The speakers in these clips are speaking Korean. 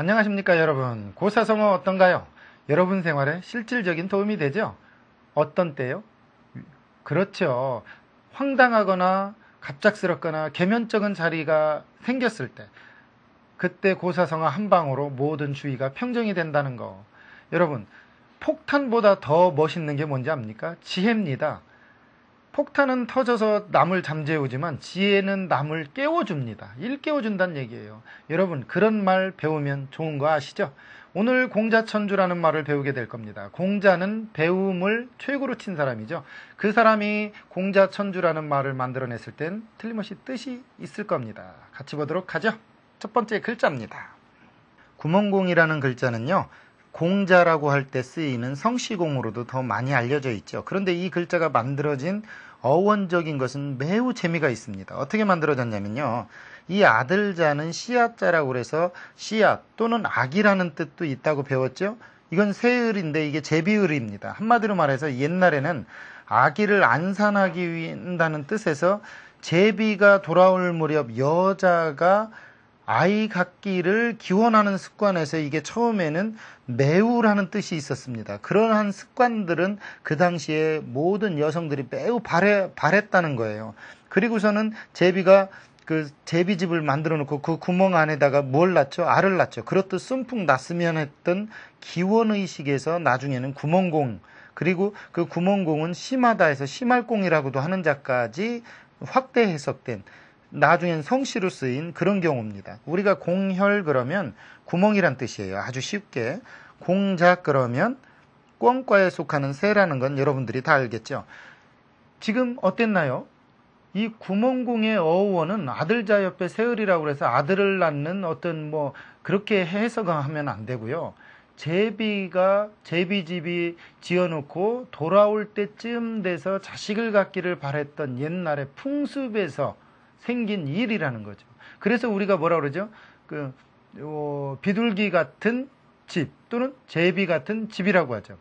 안녕하십니까 여러분 고사성어 어떤가요? 여러분 생활에 실질적인 도움이 되죠? 어떤 때요? 그렇죠. 황당하거나 갑작스럽거나 개면적인 자리가 생겼을 때 그때 고사성어 한 방으로 모든 주의가 평정이 된다는 거. 여러분 폭탄보다 더 멋있는 게 뭔지 압니까? 지혜입니다. 폭탄은 터져서 남을 잠재우지만 지혜는 남을 깨워줍니다. 일깨워준다는 얘기예요. 여러분 그런 말 배우면 좋은 거 아시죠? 오늘 공자천주라는 말을 배우게 될 겁니다. 공자는 배움을 최고로 친 사람이죠. 그 사람이 공자천주라는 말을 만들어냈을 땐 틀림없이 뜻이 있을 겁니다. 같이 보도록 하죠. 첫 번째 글자입니다. 구멍공이라는 글자는요. 공자라고 할 때 쓰이는 성시공으로도 더 많이 알려져 있죠. 그런데 이 글자가 만들어진 어원적인 것은 매우 재미가 있습니다. 어떻게 만들어졌냐면요. 이 아들자는 씨앗자라고 그래서 씨앗 또는 악이라는 뜻도 있다고 배웠죠. 이건 새을인데 이게 제비을입니다. 한마디로 말해서 옛날에는 아기를 안산하기 위한다는 뜻에서 제비가 돌아올 무렵 여자가 아이 갖기를 기원하는 습관에서 이게 처음에는 매우라는 뜻이 있었습니다. 그러한 습관들은 그 당시에 모든 여성들이 매우 바래, 바랬다는 거예요. 그리고서는 제비가 그 제비집을 만들어 놓고 그 구멍 안에다가 뭘 낳죠? 알을 낳죠. 그렇듯 숨풍 났으면 했던 기원의식에서 나중에는 구멍공, 그리고 그 구멍공은 심하다 해서 심할공이라고도 하는 자까지 확대 해석된 나중엔 성씨로 쓰인 그런 경우입니다. 우리가 공혈 그러면 구멍이란 뜻이에요. 아주 쉽게. 공작 그러면 꿩과에 속하는 새라는 건 여러분들이 다 알겠죠. 지금 어땠나요? 이 구멍공의 어원은 아들자 옆에 세을이라고 해서 아들을 낳는 어떤 뭐 그렇게 해석하면 안 되고요. 제비가 제비집이 지어놓고 돌아올 때쯤 돼서 자식을 갖기를 바랬던 옛날의 풍습에서 생긴 일이라는 거죠. 그래서 우리가 뭐라 그러죠? 그 어, 비둘기 같은 집 또는 제비 같은 집이라고 하죠.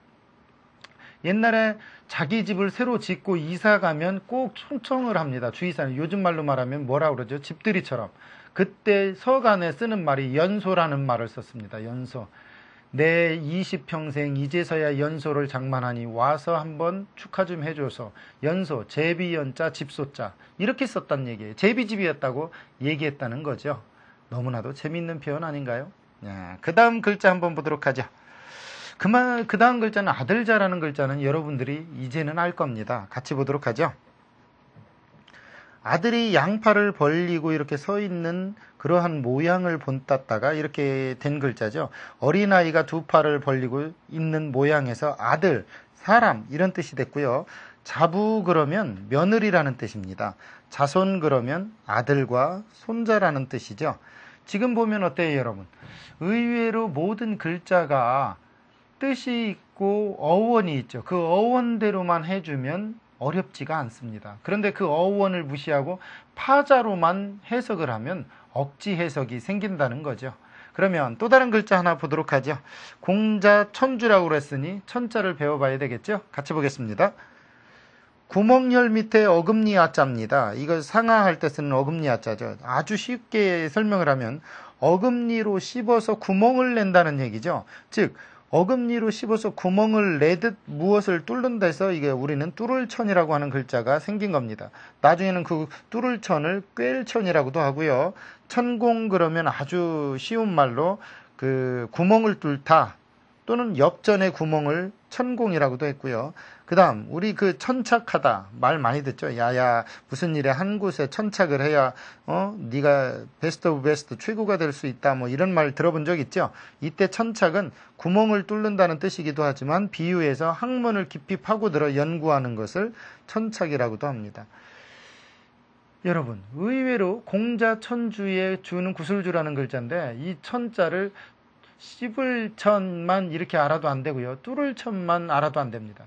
옛날에 자기 집을 새로 짓고 이사 가면 꼭 초청을 합니다. 주의사는 요즘 말로 말하면 뭐라 그러죠? 집들이처럼. 그때 서간에 쓰는 말이 연소라는 말을 썼습니다. 연소. 내 20평생 이제서야 연소를 장만하니 와서 한번 축하 좀 해줘서 연소, 제비연자, 집소자 이렇게 썼단 얘기예요. 제비집이었다고 얘기했다는 거죠. 너무나도 재미있는 표현 아닌가요? 그 다음 글자 한번 보도록 하죠. 그만, 그 다음 글자는 아들자라는 글자는 여러분들이 이제는 알 겁니다. 같이 보도록 하죠. 아들이 양팔을 벌리고 이렇게 서 있는 그러한 모양을 본땄다가 이렇게 된 글자죠. 어린아이가 두 팔을 벌리고 있는 모양에서 아들, 사람 이런 뜻이 됐고요. 자부 그러면 며느리라는 뜻입니다. 자손 그러면 아들과 손자라는 뜻이죠. 지금 보면 어때요, 여러분? 의외로 모든 글자가 뜻이 있고 어원이 있죠. 그 어원대로만 해주면 어렵지가 않습니다. 그런데 그 어원을 무시하고 파자로만 해석을 하면 억지 해석이 생긴다는 거죠. 그러면 또 다른 글자 하나 보도록 하죠. 공자 천주라고 그랬으니 천자를 배워봐야 되겠죠. 같이 보겠습니다. 구멍열 밑에 어금니 아자입니다. 이거 상하할 때 쓰는 어금니 아자죠. 아주 쉽게 설명을 하면 어금니로 씹어서 구멍을 낸다는 얘기죠. 즉 어금니로 씹어서 구멍을 내듯 무엇을 뚫는다 해서 이게 우리는 뚫을천이라고 하는 글자가 생긴 겁니다. 나중에는 그 뚫을천을 꿰일천이라고도 하고요. 천공 그러면 아주 쉬운 말로 그 구멍을 뚫다 또는 옆전의 구멍을 천공이라고도 했고요. 그 다음, 우리 그 천착하다. 말 많이 듣죠? 야야, 무슨 일에 한 곳에 천착을 해야, 어, 네가 best of best 최고가 될 수 있다. 뭐 이런 말 들어본 적 있죠? 이때 천착은 구멍을 뚫는다는 뜻이기도 하지만 비유해서 학문을 깊이 파고들어 연구하는 것을 천착이라고도 합니다. 여러분, 의외로 공자 천주에 주는 구슬주라는 글자인데 이 천자를 씹을 천만 이렇게 알아도 안 되고요. 뚫을 천만 알아도 안 됩니다.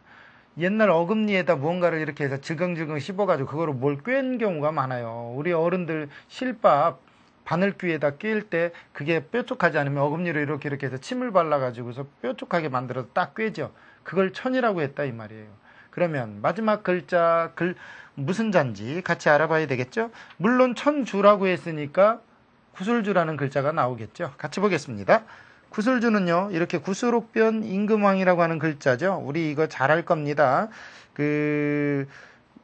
옛날 어금니에다 무언가를 이렇게 해서 질겅질겅 씹어가지고 그거를 뭘 꿰는 경우가 많아요. 우리 어른들 실밥 바늘귀에다 꿰일 때 그게 뾰족하지 않으면 어금니로 이렇게 이렇게 해서 침을 발라가지고서 뾰족하게 만들어서 딱 꿰죠. 그걸 천이라고 했다 이 말이에요. 그러면 마지막 글자 글 무슨 잔지 같이 알아봐야 되겠죠? 물론 천주라고 했으니까 구술주라는 글자가 나오겠죠. 같이 보겠습니다. 구술주는요, 이렇게 구수록변 임금왕이라고 하는 글자죠. 우리 이거 잘알 겁니다. 그,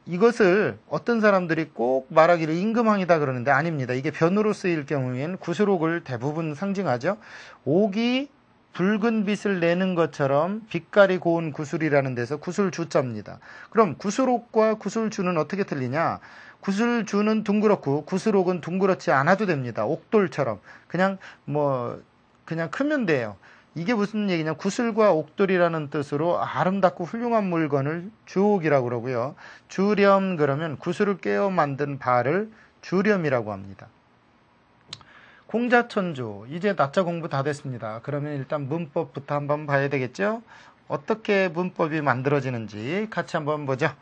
이것을 어떤 사람들이 꼭 말하기를 임금왕이다 그러는데 아닙니다. 이게 변으로 쓰일 경우에는 구수록을 대부분 상징하죠. 옥이 붉은 빛을 내는 것처럼 빛깔이 고운 구슬이라는 데서 구슬주자입니다. 그럼 구슬옥과 구슬주는 어떻게 틀리냐? 구슬주는 둥그렇고 구슬옥은 둥그렇지 않아도 됩니다. 옥돌처럼 그냥 뭐 그냥 크면 돼요. 이게 무슨 얘기냐? 구슬과 옥돌이라는 뜻으로 아름답고 훌륭한 물건을 주옥이라고 그러고요. 주렴 그러면 구슬을 깨어 만든 발을 주렴이라고 합니다. 공자천조 이제 낮자 공부 다 됐습니다. 그러면 일단 문법부터 한번 봐야 되겠죠? 어떻게 문법이 만들어지는지 같이 한번 보죠.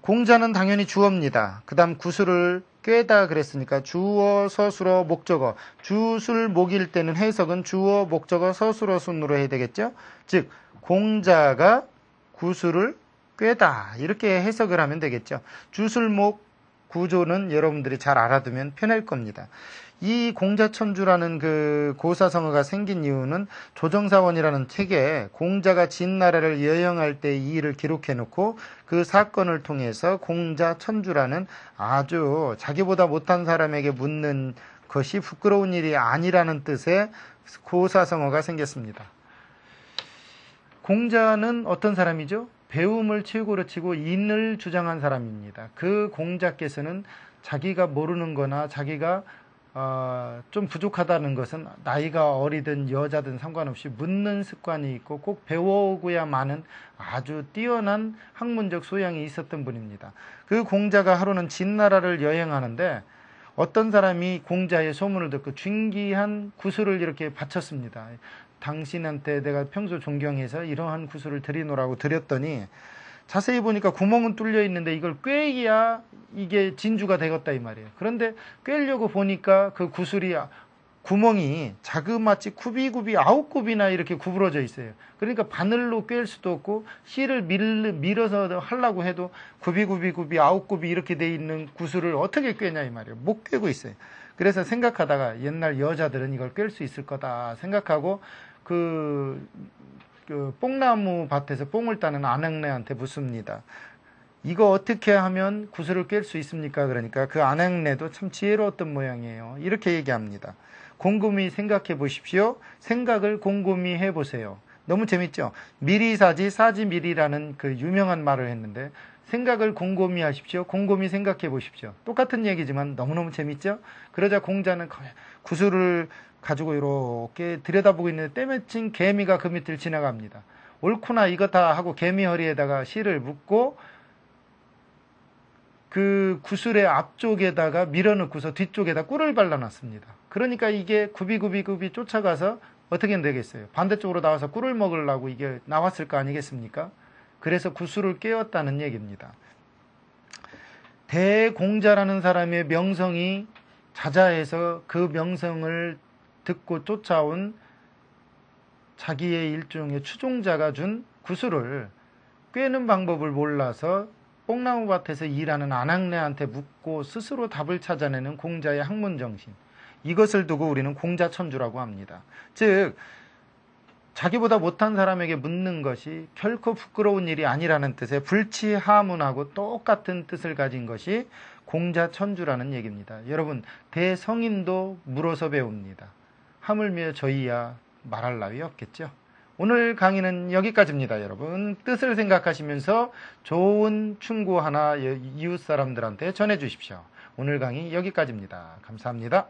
공자는 당연히 주어입니다. 그 다음 구슬을 꿰다 그랬으니까 주어, 서술어, 목적어. 주술, 목일 때는 해석은 주어, 목적어, 서술어 순으로 해야 되겠죠? 즉, 공자가 구술을 꿰다. 이렇게 해석을 하면 되겠죠. 주술목 구조는 여러분들이 잘 알아두면 편할 겁니다. 이 공자천주라는 그 고사성어가 생긴 이유는 조정사원이라는 책에 공자가 진 나라를 여행할 때 이 일을 기록해 놓고 그 사건을 통해서 공자천주라는 아주 자기보다 못한 사람에게 묻는 것이 부끄러운 일이 아니라는 뜻의 고사성어가 생겼습니다. 공자는 어떤 사람이죠? 배움을 최고로 치고 인을 주장한 사람입니다. 그 공자께서는 자기가 모르는 거나 자기가 어, 좀 부족하다는 것은 나이가 어리든 여자든 상관없이 묻는 습관이 있고 꼭 배워오고야만은 아주 뛰어난 학문적 소양이 있었던 분입니다. 그 공자가 하루는 진나라를 여행하는데 어떤 사람이 공자의 소문을 듣고 중기한 구슬을 이렇게 바쳤습니다. 당신한테 내가 평소 존경해서 이러한 구슬을 드리노라고 드렸더니 자세히 보니까 구멍은 뚫려 있는데 이걸 꿰야 이게 진주가 되겠다 이 말이에요. 그런데 꿰려고 보니까 그 구슬이 구멍이 자그마치 구비구비 아홉 굽이나 이렇게 구부러져 있어요. 그러니까 바늘로 꿰 수도 없고 실을 밀, 밀어서 하려고 해도 구비구비구비 아홉 굽이 이렇게 돼 있는 구슬을 어떻게 꿰냐 이 말이에요. 못 꿰고 있어요. 그래서 생각하다가 옛날 여자들은 이걸 꿰수 있을 거다 생각하고 그, 그 뽕나무 밭에서 뽕을 따는 아낙네한테 묻습니다. 이거 어떻게 하면 구슬을 깰수 있습니까? 그러니까 그 아낙네도 참 지혜로웠던 모양이에요. 이렇게 얘기합니다. 곰곰이 생각해 보십시오. 생각을 곰곰이 해 보세요. 너무 재밌죠? 미리 사지 사지 미리라는 그 유명한 말을 했는데 생각을 곰곰이 하십시오. 곰곰이 생각해 보십시오. 똑같은 얘기지만 너무너무 재밌죠? 그러자 공자는 구슬을 가지고 이렇게 들여다보고 있는데 때맺힌 개미가 그 밑을 지나갑니다. 옳구나 이거 다 하고 개미 허리에다가 실을 묶고 그 구슬의 앞쪽에다가 밀어넣고서 뒤쪽에다 꿀을 발라놨습니다. 그러니까 이게 구비구비구비 쫓아가서 어떻게 되겠어요? 반대쪽으로 나와서 꿀을 먹으려고 이게 나왔을 거 아니겠습니까? 그래서 구슬을 깨웠다는 얘기입니다. 대공자라는 사람의 명성이 자자해서 그 명성을 듣고 쫓아온 자기의 일종의 추종자가 준 구슬을 꿰는 방법을 몰라서 뽕나무밭에서 일하는 안학내한테 묻고 스스로 답을 찾아내는 공자의 학문 정신. 이것을 두고 우리는 공자천주라고 합니다. 즉, 자기보다 못한 사람에게 묻는 것이 결코 부끄러운 일이 아니라는 뜻의 불치하문하고 똑같은 뜻을 가진 것이 공자천주라는 얘기입니다. 여러분, 대성인도 물어서 배웁니다. 하물며 저희야 말할 나위 없겠죠. 오늘 강의는 여기까지입니다, 여러분. 뜻을 생각하시면서 좋은 충고 하나 이웃 사람들한테 전해 주십시오. 오늘 강의 여기까지입니다. 감사합니다.